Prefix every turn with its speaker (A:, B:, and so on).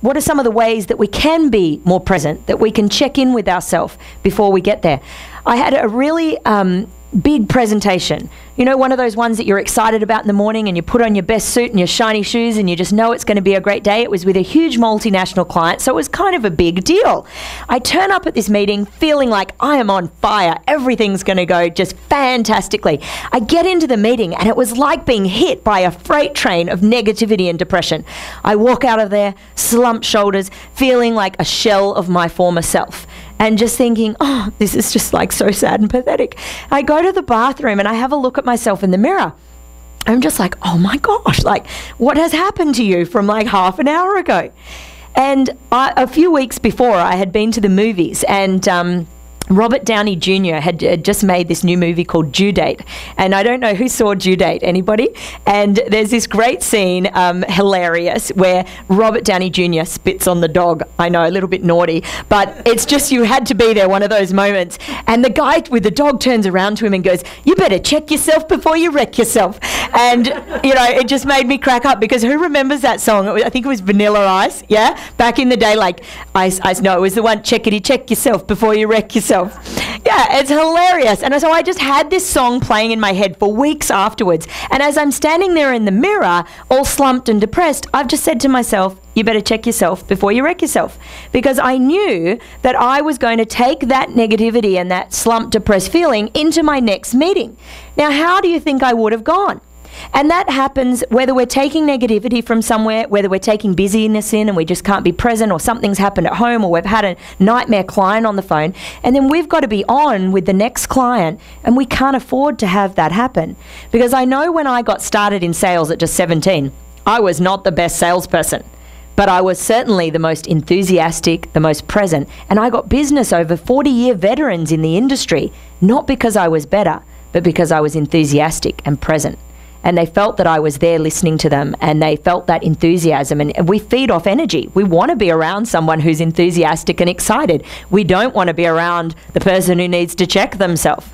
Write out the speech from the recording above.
A: what are some of the ways that we can be more present, that we can check in with ourselves before we get there? I had a really um, big presentation. You know, one of those ones that you're excited about in the morning and you put on your best suit and your shiny shoes and you just know it's going to be a great day. It was with a huge multinational client, so it was kind of a big deal. I turn up at this meeting feeling like I am on fire. Everything's going to go just fantastically. I get into the meeting and it was like being hit by a freight train of negativity and depression. I walk out of there, slumped shoulders, feeling like a shell of my former self and just thinking, oh, this is just like so sad and pathetic. I go to the bathroom and I have a look at myself in the mirror. I'm just like, oh my gosh, like what has happened to you from like half an hour ago? And I, a few weeks before, I had been to the movies and. Um, Robert Downey Jr. Had, just made this new movie called Due Date, and I don't know who saw Due Date. Anybody? And there's this great scene, um, hilarious, where Robert Downey Jr. spits on the dog. I know, a little bit naughty, but it's just you had to be there. One of those moments, and the guy with the dog turns around to him and goes, "You better check yourself before you wreck yourself." And you know, it just made me crack up because who remembers that song? I think it was Vanilla Ice. Yeah, back in the day, like Ice, Ice. No, it was the one. Checkity check yourself before you wreck yourself. Yeah, it's hilarious. And so I just had this song playing in my head for weeks afterwards. And as I'm standing there in the mirror, all slumped and depressed, I've just said to myself, you better check yourself before you wreck yourself. Because I knew that I was going to take that negativity and that slumped, depressed feeling into my next meeting. Now, how do you think I would have gone? And that happens whether we're taking negativity from somewhere, whether we're taking busyness in and we just can't be present, or something's happened at home, or we've had a nightmare client on the phone. And then we've got to be on with the next client, and we can't afford to have that happen. Because I know when I got started in sales at just 17, I was not the best salesperson. But I was certainly the most enthusiastic, the most present, and I got business over 40 year veterans in the industry, not because I was better, but because I was enthusiastic and present and they felt that I was there listening to them and they felt that enthusiasm. And we feed off energy. We want to be around someone who's enthusiastic and excited. We don't want to be around the person who needs to check themselves.